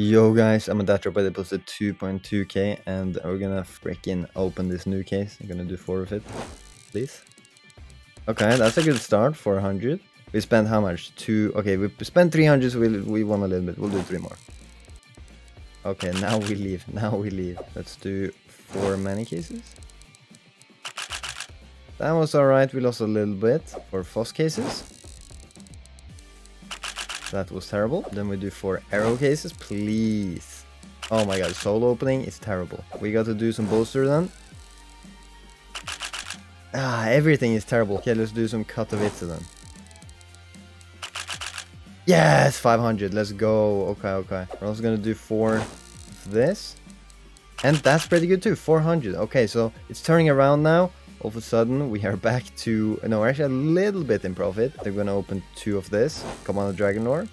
Yo guys, I'm a DatDrop by deposit 2.2k and we're gonna freaking open this new case. I'm gonna do four of it, please. Okay, that's a good start, 400. We spent how much? Two, okay, we spent 300, so we, we won a little bit. We'll do three more. Okay, now we leave, now we leave. Let's do four many cases. That was alright, we lost a little bit for FOSS cases. That was terrible. Then we do four arrow cases, please. Oh my god, solo opening is terrible. We got to do some booster then. Ah, everything is terrible. Okay, let's do some Katowice then. Yes, 500. Let's go. Okay, okay. We're also gonna do four this. And that's pretty good too, 400. Okay, so it's turning around now. All of a sudden, we are back to... No, we're actually a little bit in profit. They're gonna open two of this. Come on, the Dragon Lore.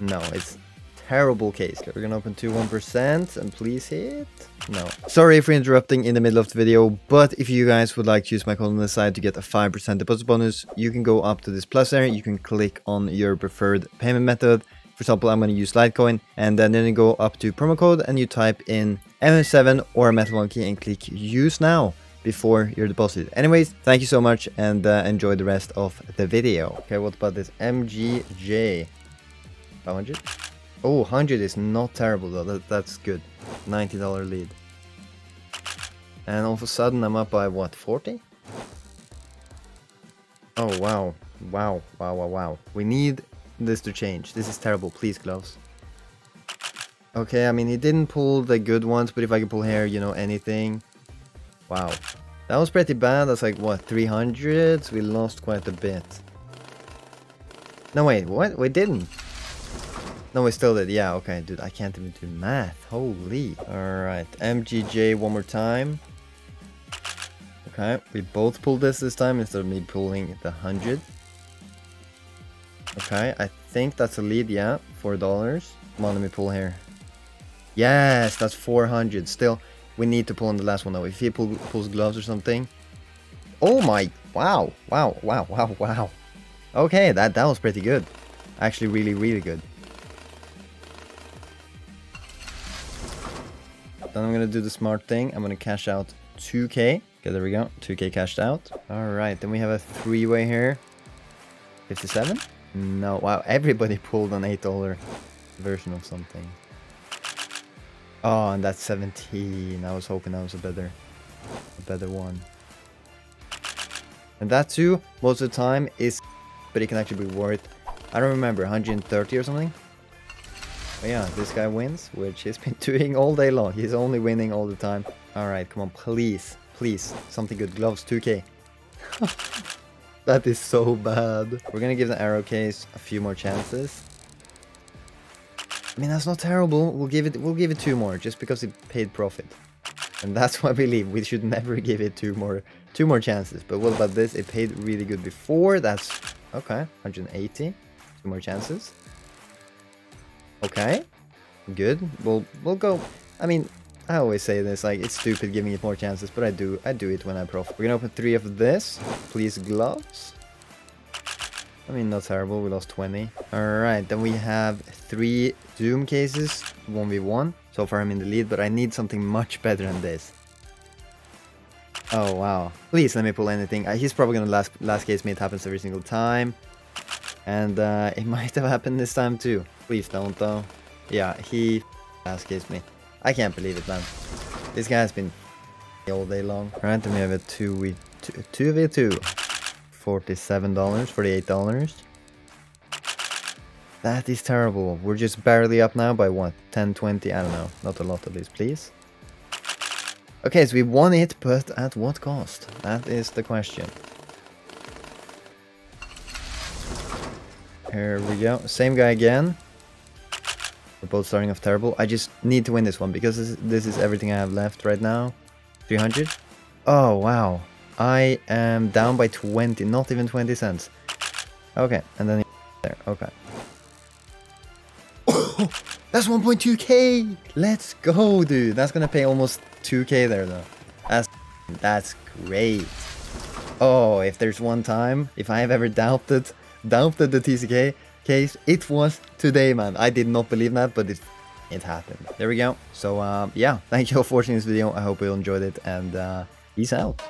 No, it's terrible case. We're gonna open two 1% and please hit. No. Sorry for interrupting in the middle of the video, but if you guys would like to use my the side to get a 5% deposit bonus, you can go up to this plus area. You can click on your preferred payment method. For example, I'm going to use Litecoin and then, then you go up to promo code and you type in MM7 or Metal Monkey and click use now before your deposit. Anyways, thank you so much and uh, enjoy the rest of the video. Okay, what about this MGJ? 500? Oh, 100 is not terrible though. That, that's good. $90 lead. And all of a sudden I'm up by what, 40? Oh, wow. Wow, wow, wow, wow. We need this to change. This is terrible. Please, gloves. Okay, I mean, he didn't pull the good ones, but if I could pull here, you know, anything. Wow. That was pretty bad. That's like, what, 300? We lost quite a bit. No, wait, what? We didn't. No, we still did. Yeah, okay, dude, I can't even do math. Holy. Alright, MGJ one more time. Okay, we both pulled this this time instead of me pulling the 100. Okay, I think that's a lead, yeah. $4. Come on, let me pull here. Yes, that's 400. Still, we need to pull on the last one though. If he pull, pulls gloves or something. Oh my, wow, wow, wow, wow, wow. Okay, that, that was pretty good. Actually, really, really good. Then I'm gonna do the smart thing. I'm gonna cash out 2k. Okay, there we go. 2k cashed out. Alright, then we have a three-way here. 57? No, wow, everybody pulled an $8 version of something. Oh, and that's 17. I was hoping that was a better, a better one. And that too, most of the time, is, but it can actually be worth, I don't remember, 130 or something? But yeah, this guy wins, which he's been doing all day long. He's only winning all the time. Alright, come on, please, please, something good. Gloves, 2k. that is so bad. We're gonna give the arrow case a few more chances. I mean, that's not terrible. We'll give it we'll give it two more just because it paid profit. And that's why we leave. We should never give it two more two more chances. But what about this? It paid really good before. That's okay. 180. Two more chances. Okay. Good. We'll we'll go. I mean, I always say this, like it's stupid giving it more chances, but I do I do it when I profit. We're gonna open three of this. Please gloves. I mean, not terrible. We lost 20. Alright, then we have three Zoom cases, 1v1. So far I'm in the lead, but I need something much better than this. Oh, wow. Please let me pull anything. Uh, he's probably gonna last, last case me. It happens every single time. And uh, it might have happened this time too. Please don't though. Yeah, he last case me. I can't believe it, man. This guy has been all day long. Alright, then we have a 2v2. 2v2. $47, $48. That is terrible. We're just barely up now by what? 10, 20? I don't know. Not a lot of least, please. Okay, so we won it, but at what cost? That is the question. Here we go. Same guy again. We're both starting off terrible. I just need to win this one because this, this is everything I have left right now. 300. Oh, wow. I am down by 20, not even 20 cents. Okay, and then there, okay. that's 1.2k! Let's go, dude! That's gonna pay almost 2k there, though. That's, that's great. Oh, if there's one time, if I have ever doubted, doubted the TCK case, it was today, man. I did not believe that, but it it happened. There we go. So uh, yeah, thank you all for watching this video. I hope you enjoyed it and uh, peace out.